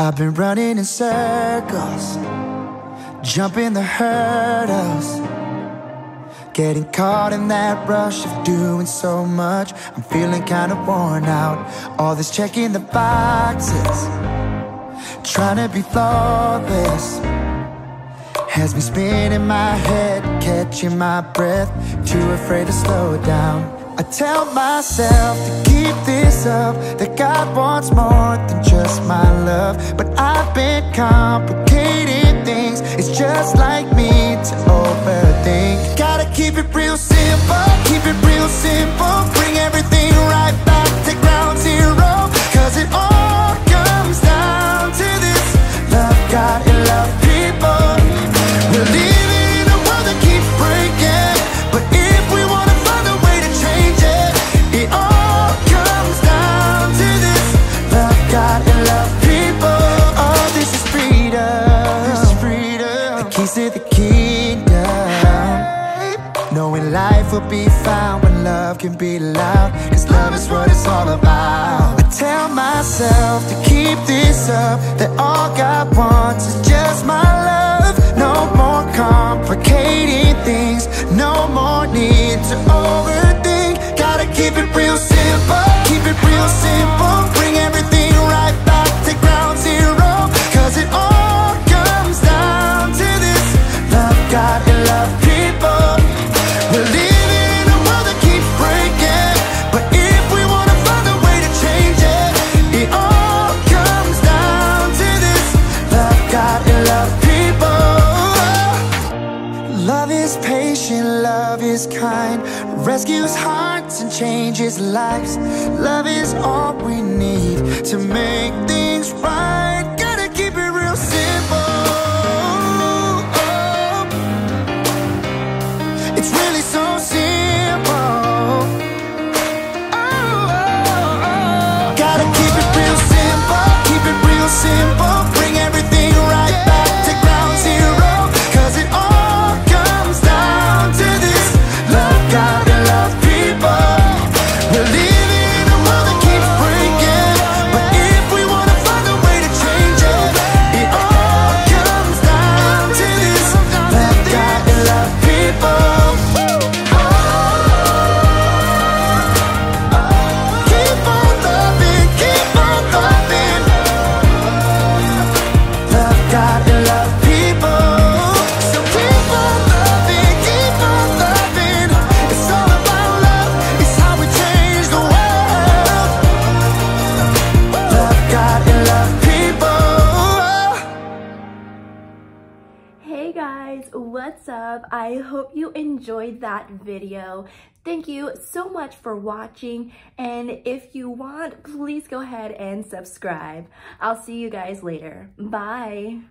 I've been running in circles, jumping the hurdles, getting caught in that rush of doing so much. I'm feeling kind of worn out. All this checking the boxes, trying to be flawless. Has me spinning my head, catching my breath, too afraid to slow down. I tell myself to keep this up, that God wants more than just my love. But I've been complicating things, it's just like me life will be found when love can be loud. Cause love is what it's all about. I tell myself to keep this up. That all God wants is just my love. No more complicating things. No more need to overthink. Gotta keep it real simple. Keep it real simple. Love is patient, love is kind, rescues hearts and changes lives. Love is all we need to make things right. What's up? I hope you enjoyed that video. Thank you so much for watching and if you want, please go ahead and subscribe. I'll see you guys later. Bye.